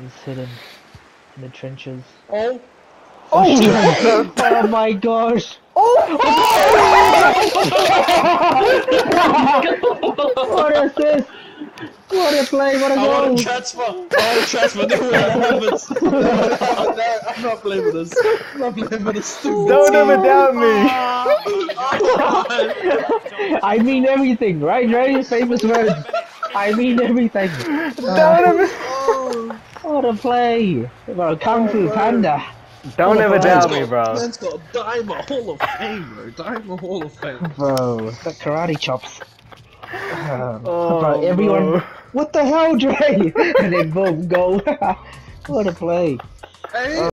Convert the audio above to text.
He's hidden in the trenches. Oh! Oh, oh, oh my gosh! Oh! what is this? What a play! What a I want goal! to transfer! I want to transfer! No way that happens! I'm not playing with this. I'm not playing with this stupid Don't ever doubt me. I mean everything, right? Very famous words. I mean everything. Don't uh, ever, oh. What a play! Bro, Kung Fu Panda. don't ever Man's doubt me, bro. Man's got a Diamond Hall of Fame, bro. Diamond Hall of Fame. Bro, that karate chops. Um, Oh, bro, everyone. bro. What the hell, Dray? and then boom, goal. what a play. Hey!